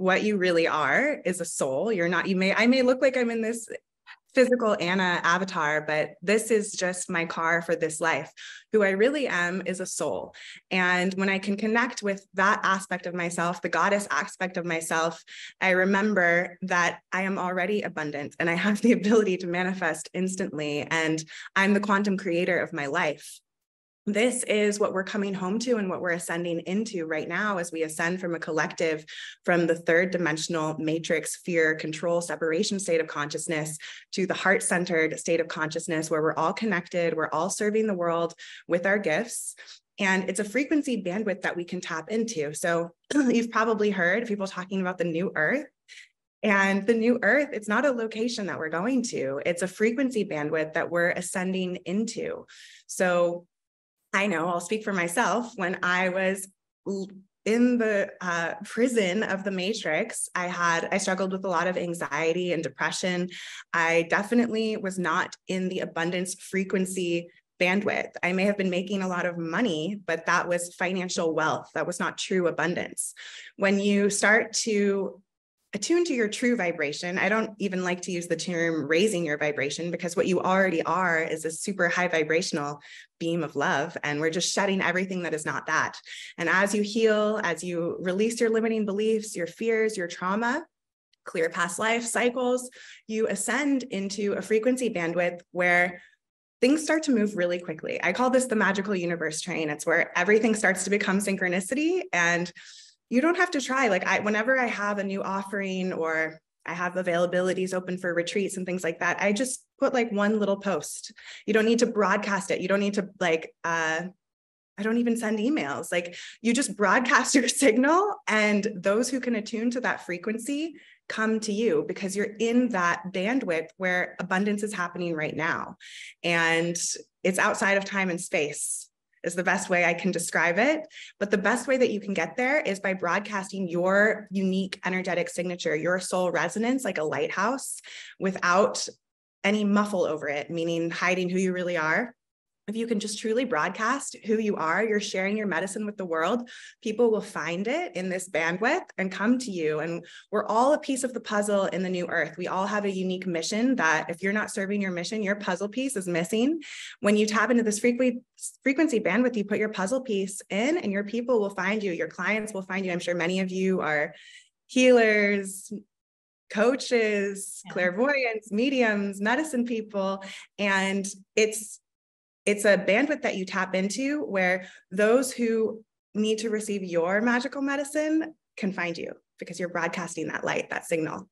what you really are is a soul. You're not, you may, I may look like I'm in this physical Anna avatar, but this is just my car for this life. Who I really am is a soul. And when I can connect with that aspect of myself, the goddess aspect of myself, I remember that I am already abundant and I have the ability to manifest instantly. And I'm the quantum creator of my life this is what we're coming home to and what we're ascending into right now as we ascend from a collective from the third dimensional matrix fear control separation state of consciousness to the heart centered state of consciousness where we're all connected we're all serving the world with our gifts. And it's a frequency bandwidth that we can tap into. So you've probably heard people talking about the new earth. And the new earth, it's not a location that we're going to, it's a frequency bandwidth that we're ascending into. So I know I'll speak for myself. When I was in the uh, prison of the matrix, I had, I struggled with a lot of anxiety and depression. I definitely was not in the abundance frequency bandwidth. I may have been making a lot of money, but that was financial wealth. That was not true abundance. When you start to attune to your true vibration. I don't even like to use the term raising your vibration because what you already are is a super high vibrational beam of love. And we're just shedding everything that is not that. And as you heal, as you release your limiting beliefs, your fears, your trauma, clear past life cycles, you ascend into a frequency bandwidth where things start to move really quickly. I call this the magical universe train. It's where everything starts to become synchronicity and you don't have to try. Like I, whenever I have a new offering or I have availabilities open for retreats and things like that, I just put like one little post. You don't need to broadcast it. You don't need to like, uh, I don't even send emails. Like you just broadcast your signal, and those who can attune to that frequency come to you because you're in that bandwidth where abundance is happening right now. And it's outside of time and space is the best way I can describe it. But the best way that you can get there is by broadcasting your unique energetic signature, your soul resonance, like a lighthouse, without any muffle over it, meaning hiding who you really are if you can just truly broadcast who you are, you're sharing your medicine with the world, people will find it in this bandwidth and come to you. And we're all a piece of the puzzle in the new earth. We all have a unique mission that if you're not serving your mission, your puzzle piece is missing. When you tap into this frequency, frequency bandwidth, you put your puzzle piece in and your people will find you, your clients will find you. I'm sure many of you are healers, coaches, yeah. clairvoyants, mediums, medicine people. And it's it's a bandwidth that you tap into where those who need to receive your magical medicine can find you because you're broadcasting that light, that signal.